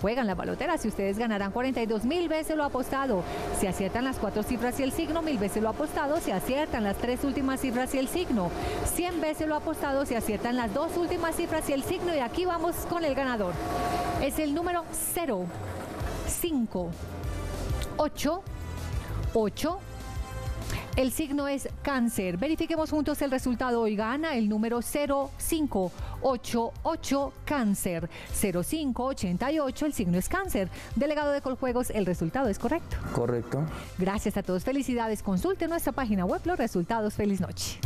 Juegan la balotera. Si ustedes ganarán 42 mil veces lo apostado. Si aciertan las cuatro cifras y el signo, mil veces lo apostado. Si aciertan las tres últimas cifras y el signo, 100 veces lo apostado. Si aciertan las dos últimas cifras y el signo. Y aquí vamos con el ganador. Es el número 0, 5, 8, 8, el signo es cáncer. Verifiquemos juntos el resultado. Hoy gana el número 0588 cáncer. 0588, el signo es cáncer. Delegado de Coljuegos, el resultado es correcto. Correcto. Gracias a todos. Felicidades. Consulte nuestra página web los resultados. Feliz noche.